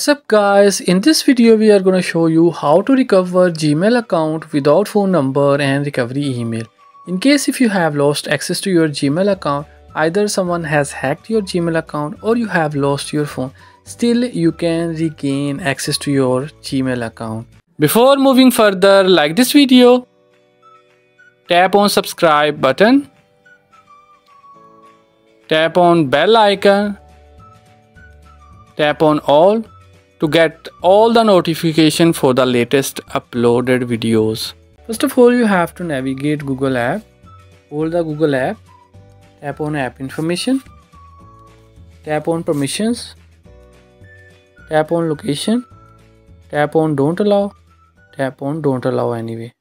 What's up guys, in this video we are going to show you how to recover Gmail account without phone number and recovery email. In case if you have lost access to your Gmail account, either someone has hacked your Gmail account or you have lost your phone, still you can regain access to your Gmail account. Before moving further, like this video, tap on subscribe button, tap on bell icon, tap on all to get all the notification for the latest uploaded videos. First of all, you have to navigate Google app. Hold the Google app. Tap on app information. Tap on permissions. Tap on location. Tap on don't allow. Tap on don't allow anyway.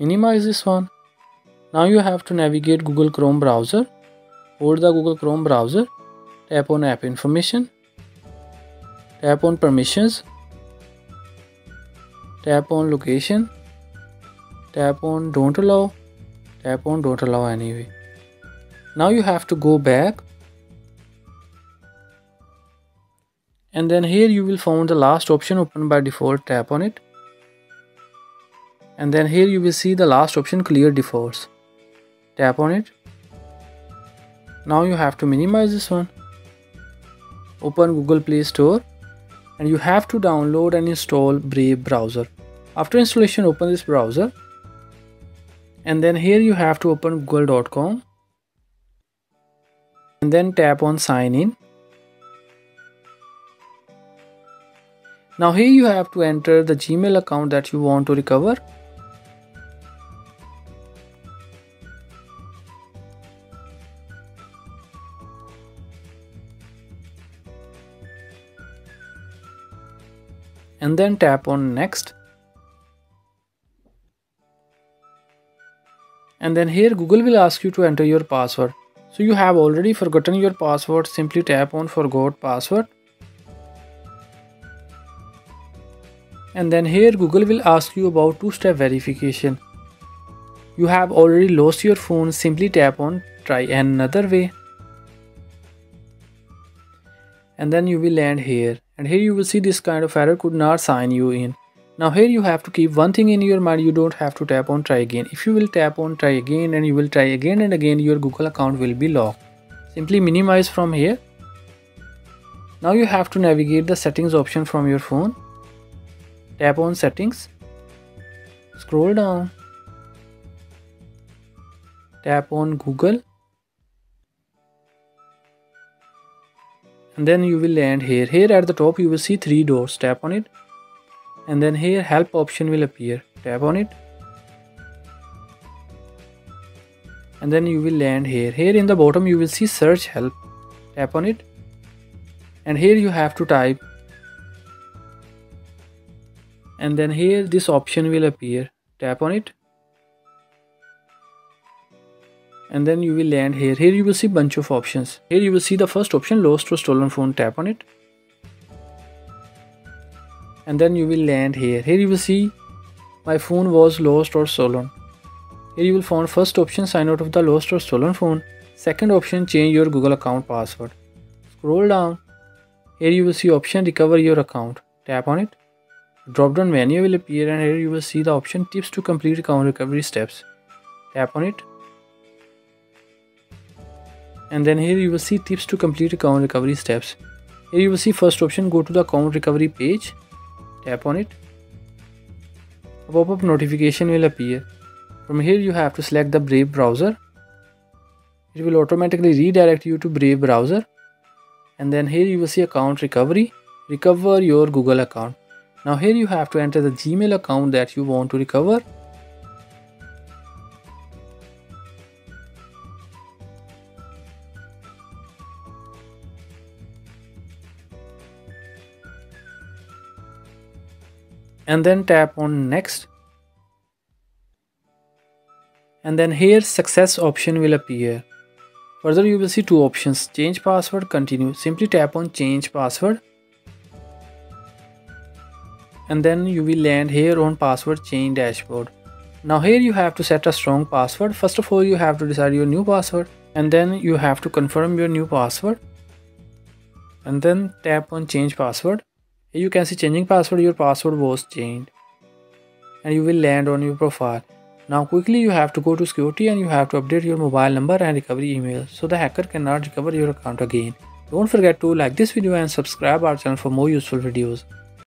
Minimize this one. Now you have to navigate Google Chrome browser. Hold the Google Chrome browser. Tap on app information tap on permissions. Tap on location. Tap on don't allow. Tap on don't allow anyway. Now you have to go back. And then here you will find the last option open by default tap on it. And then here you will see the last option clear defaults. Tap on it. Now you have to minimize this one. Open google play store and you have to download and install Brave browser. After installation open this browser and then here you have to open google.com and then tap on sign in. Now here you have to enter the Gmail account that you want to recover and then tap on next. And then here Google will ask you to enter your password. So you have already forgotten your password. Simply tap on forgot password. And then here Google will ask you about two-step verification. You have already lost your phone. Simply tap on try another way and then you will land here. And here you will see this kind of error could not sign you in. Now here you have to keep one thing in your mind. You don't have to tap on try again. If you will tap on try again and you will try again and again your google account will be locked. Simply minimize from here. Now you have to navigate the settings option from your phone. Tap on settings. Scroll down. Tap on google and then you will land here. Here at the top you will see three doors. Tap on it. And then here help option will appear. Tap on it. And then you will land here. Here in the bottom you will see search help. Tap on it. And here you have to type. And then here this option will appear. Tap on it and then you will land here. Here you will see bunch of options. Here you will see the first option lost or stolen phone. Tap on it. And then you will land here. Here you will see my phone was lost or stolen. Here you will find first option sign out of the lost or stolen phone. Second option change your google account password. Scroll down. Here you will see option recover your account. Tap on it. Drop down menu will appear and here you will see the option tips to complete account recovery steps. Tap on it and then here you will see tips to complete account recovery steps. Here you will see first option go to the account recovery page tap on it. A pop-up notification will appear. From here you have to select the brave browser. It will automatically redirect you to brave browser. And then here you will see account recovery. Recover your google account. Now here you have to enter the gmail account that you want to recover and then tap on next. And then here success option will appear. Further you will see two options. Change password continue. Simply tap on change password. And then you will land here on password change dashboard. Now here you have to set a strong password. First of all you have to decide your new password. And then you have to confirm your new password. And then tap on change password you can see changing password your password was changed and you will land on your profile. Now quickly you have to go to security and you have to update your mobile number and recovery email so the hacker cannot recover your account again. Don't forget to like this video and subscribe our channel for more useful videos